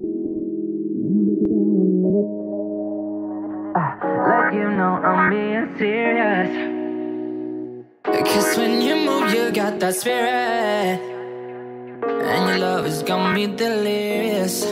Let you know I'm being serious. Cause when you move, you got that spirit. And your love is gonna be delirious.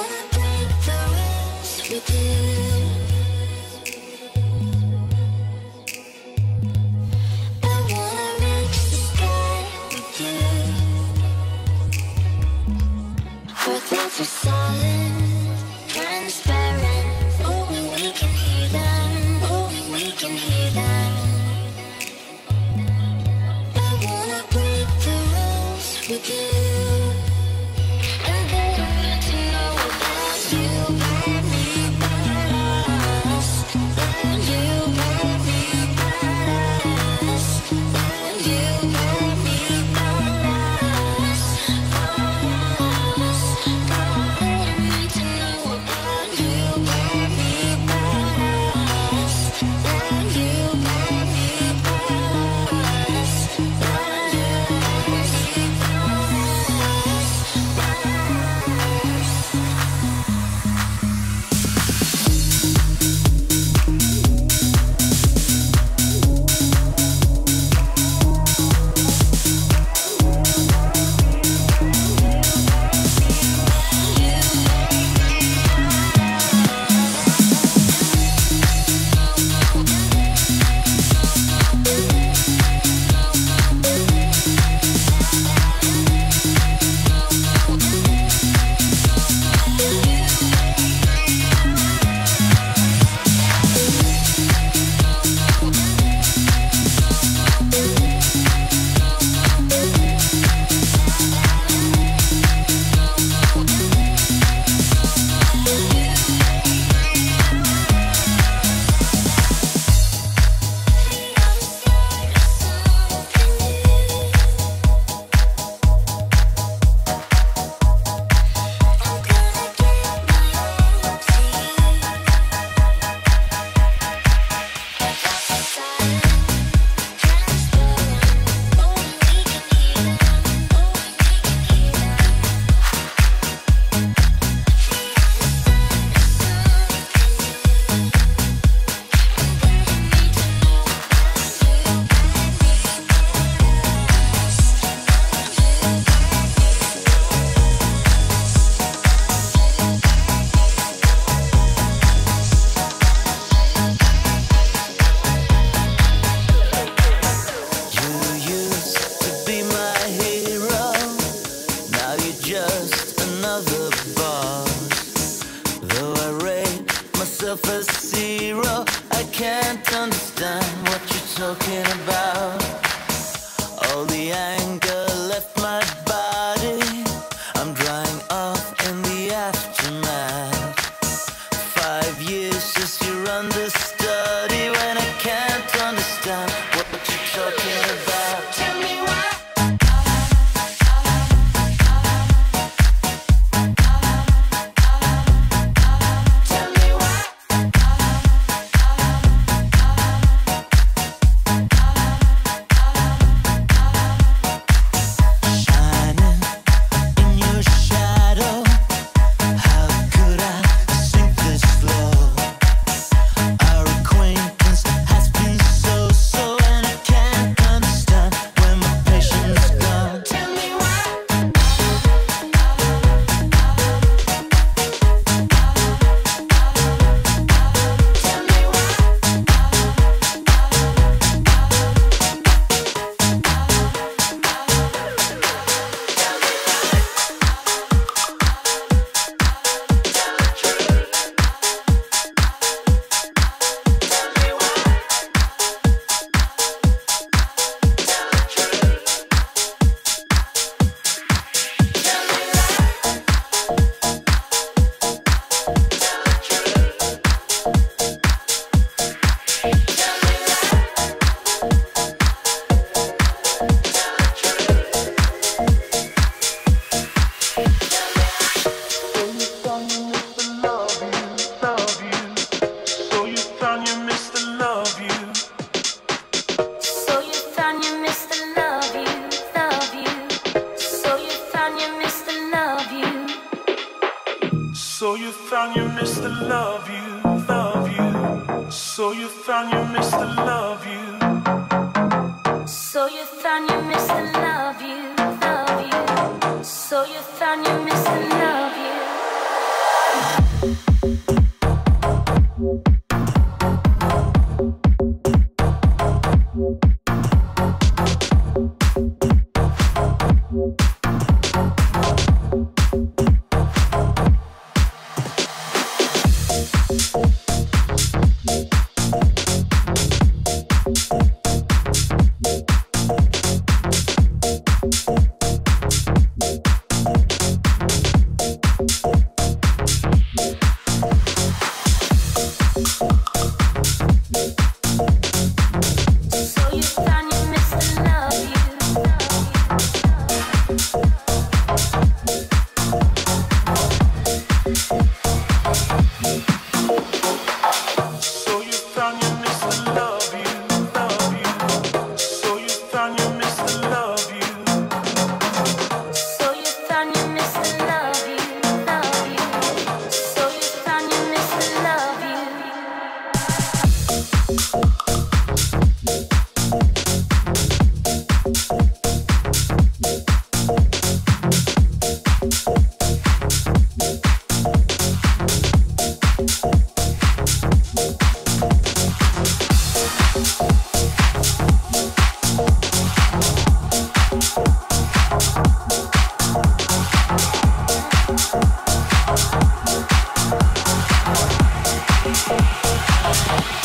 Gonna break the rules, we did. yourself zero. I can't understand what you're talking about. All the anger. you found you missed the love you, love you. So you found you missed the love you. Thank